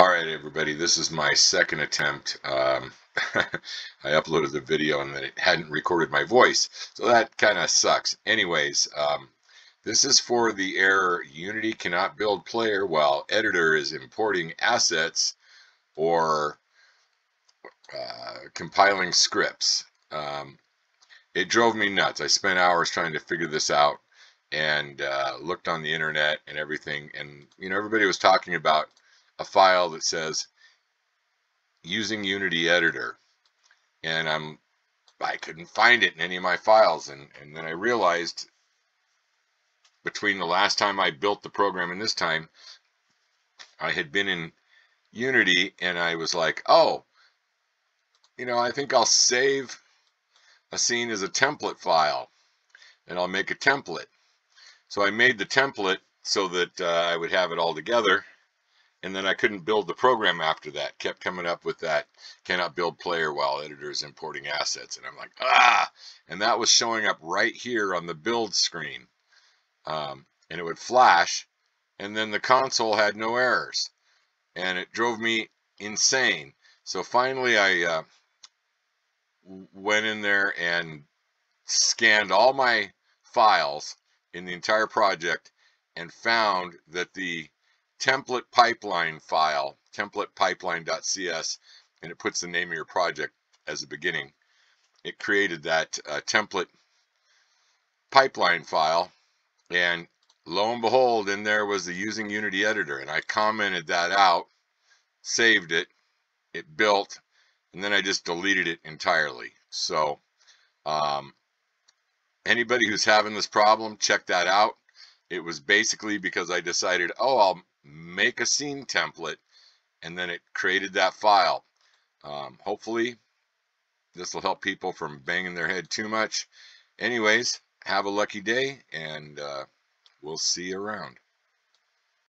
All right, everybody, this is my second attempt. Um, I uploaded the video and then it hadn't recorded my voice, so that kind of sucks. Anyways, um, this is for the error Unity cannot build player while editor is importing assets or uh, compiling scripts. Um, it drove me nuts. I spent hours trying to figure this out and uh, looked on the internet and everything. And, you know, everybody was talking about a file that says using Unity Editor. And I'm I couldn't find it in any of my files and, and then I realized between the last time I built the program and this time I had been in Unity and I was like, oh, you know, I think I'll save a scene as a template file and I'll make a template. So I made the template so that uh, I would have it all together and then I couldn't build the program after that. Kept coming up with that cannot build player while editor is importing assets, and I'm like ah, and that was showing up right here on the build screen, um, and it would flash, and then the console had no errors, and it drove me insane. So finally, I uh, went in there and scanned all my files in the entire project and found that the template pipeline file, templatepipeline.cs, and it puts the name of your project as a beginning. It created that uh, template pipeline file, and lo and behold, in there was the using Unity editor, and I commented that out, saved it, it built, and then I just deleted it entirely. So, um, anybody who's having this problem, check that out. It was basically because I decided, oh, I'll make a scene template, and then it created that file. Um, hopefully, this will help people from banging their head too much. Anyways, have a lucky day, and uh, we'll see you around.